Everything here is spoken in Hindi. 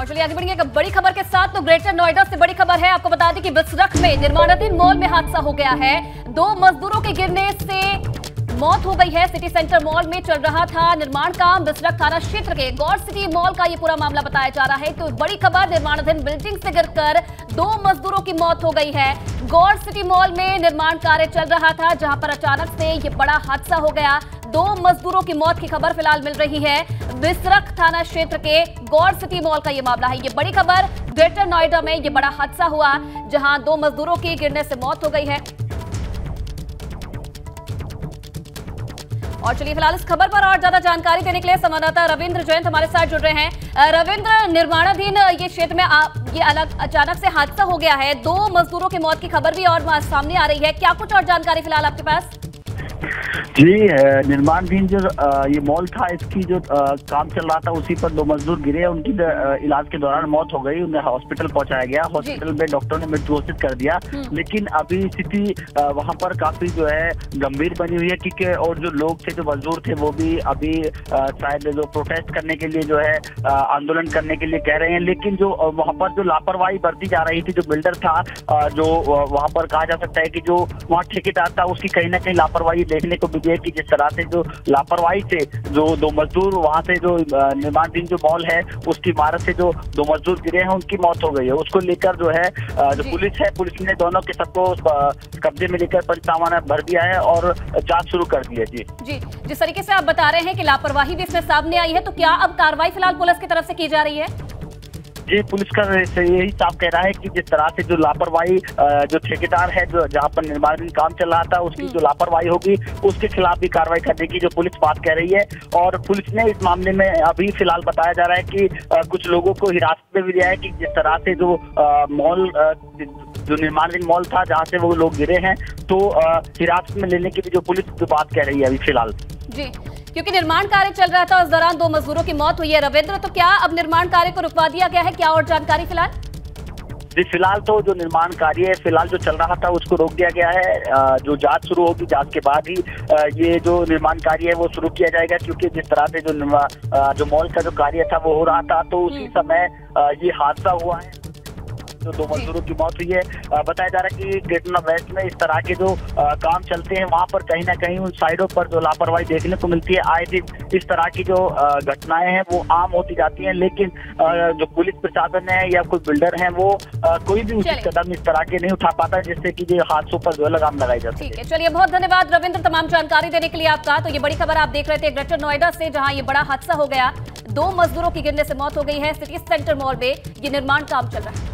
और चलिए, आगे बढ़िए बड़ी खबर के साथ तो ग्रेटर नोएडा से बड़ी खबर है। आपको बता दें कि बिसरख में, निर्माणाधीन मॉल में हादसा हो गया है। दो मजदूरों के गिरने से मौत हो गई है सिटी सेंटर मॉल में, चल रहा था निर्माण काम। बिसरख थाना क्षेत्र के गौर सिटी मॉल का ये पूरा मामला बताया जा रहा है तो बड़ी खबर निर्माणाधीन बिल्डिंग से गिरकर दो मजदूरों की मौत हो गई है। गौर सिटी मॉल में निर्माण कार्य चल रहा था, जहाँ पर अचानक से ये बड़ा हादसा हो गया। दो मजदूरों की मौत की खबर फ़िलहाल मिल रही है। बिस्रक थाना क्षेत्र के गौर सिटी मॉल का ये मामला है। ये बड़ी खबर ग्रेटर नोएडा में ये बड़ा हादसा हुआ, जहाँ दो मजदूरों की गिरने से मौत हो गई है। और चलिए फ़िलहाल इस खबर पर और ज़्यादा जानकारी देने के लिए संवाददाता रविंद्र जयंत हमारे साथ जुड़ रहे हैं। रविंद्र निर्माणाधीन ये क्षेत्र में आ, ये अलग अचानक से हादसा हो गया है। दो मजदूरों की मौत की खबर भी और सामने आ रही है। क्या कुछ और जानकारी फ़िलहाल आपके पास? जी निर्माणधीन जो ये मॉल था इसकी जो काम चल रहा था उसी पर दो मजदूर गिरे उनकी इलाज के दौरान मौत हो गई उन्हें हॉस्पिटल पहुँचाया गया। हॉस्पिटल में डॉक्टरों ने मृत्यु घोषित कर दिया। लेकिन अभी स्थिति वहाँ पर काफ़ी जो है गंभीर बनी हुई है क्योंकि और जो लोग थे जो मजदूर थे वो भी अभी शायद जो प्रोटेस्ट करने के लिए जो है आंदोलन करने के लिए कह रहे हैं। लेकिन जो वहाँ पर जो लापरवाही बरती जा रही थी जो बिल्डर था जो वहाँ पर कहा जा सकता है कि जो वहाँ ठेकेदार था उसकी कहीं ना कहीं लापरवाही देखने को मिली है कि जिस तरह से जो लापरवाही से जो दो मजदूर वहाँ से जो निर्माणाधीन जो मॉल है उसकी इमारत से जो दो मजदूर गिरे हैं उनकी मौत हो गई है। उसको लेकर जो है जो पुलिस है पुलिस ने दोनों के सबको कब्जे में लेकर पंचनामा भर दिया है और जाँच शुरू कर दी है। जी। जी जिस तरीके से आप बता रहे हैं कि लापरवाही भी इसमें सामने आई है तो क्या अब कार्रवाई फ़िलहाल पुलिस की तरफ़ से की जा रही है? जी, पुलिस का यही साफ़ कह रहा है कि जिस तरह से जो लापरवाही जो ठेकेदार है, जो जहाँ पर निर्माण काम चल रहा था, उसकी जो लापरवाही होगी, उसके खिलाफ भी कार्रवाई करने की जो पुलिस बात कह रही है। और पुलिस ने इस मामले में अभी फ़िलहाल बताया जा रहा है कि कुछ लोगों को हिरासत में भी लिया है कि जिस तरह से जो मॉल जो निर्माणाधीन मॉल था, जहाँ से वो लोग गिरे हैं तो हिरासत में लेने की भी जो पुलिस जो बात कह रही है अभी फ़िलहाल। जी। क्योंकि निर्माण कार्य चल रहा था उस दौरान दो मजदूरों की मौत हुई है। रविंद्र तो क्या अब निर्माण कार्य को रुकवा दिया गया है? क्या और जानकारी फ़िलहाल? जी फ़िलहाल तो जो निर्माण कार्य है फ़िलहाल जो चल रहा था उसको रोक दिया गया है। जो जाँच शुरू होगी जाँच के बाद ही ये जो निर्माण कार्य है वो शुरू किया जाएगा क्योंकि जिस तरह से जो जो मॉल का जो कार्य था वो हो रहा था तो उसी समय ये हादसा हुआ है। जो दो मजदूरों की मौत हुई है। बताया जा रहा है कि ग्रेटर वेस्ट में इस तरह के जो काम चलते हैं वहाँ पर कहीं ना कहीं उन साइडों पर जो लापरवाही देखने को मिलती है। आए दिन इस तरह की जो घटनाएँ हैं वो आम होती जाती हैं लेकिन जो पुलिस प्रशासन है या कोई बिल्डर है वो कोई भी उचित कदम इस तरह के नहीं उठा पाता जिससे की ये हादसों पर जो है लगाम लगाई जाती है चलिए बहुत धन्यवाद रविंद्र तमाम जानकारी देने के लिए आपका। तो ये बड़ी खबर आप देख रहे थे ग्रेटर नोएडा से जहाँ ये बड़ा हादसा हो गया। दो मजदूरों की गिरने से मौत हो गई है सिटी सेंटर मॉल में। ये निर्माण काम चल रहा है।